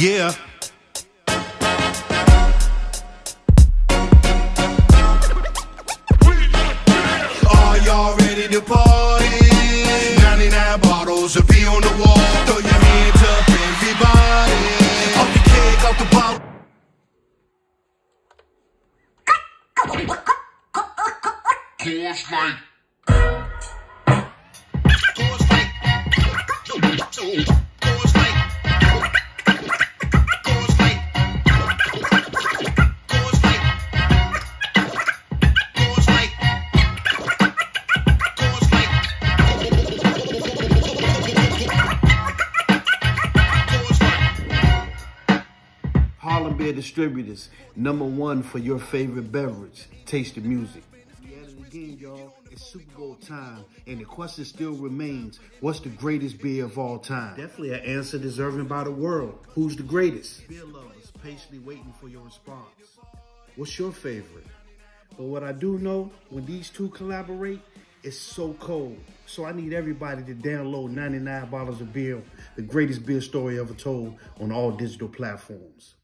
Yeah. Are y'all ready to party? 99 bottles of beer on the wall. Throw your hands up, everybody. Off the keg, off the bottle. Coors Light. Harlem Beer Distributors, number one for your favorite beverage. Taste the music. We again, y'all. It's Super Bowl time, and the question still remains: What's the greatest beer of all time? Definitely an answer deserving by the world. Who's the greatest? Beer lovers patiently waiting for your response. What's your favorite? But what I do know, when these two collaborate, it's so cold. So I need everybody to download 99 bottles of beer, the greatest beer story ever told on all digital platforms.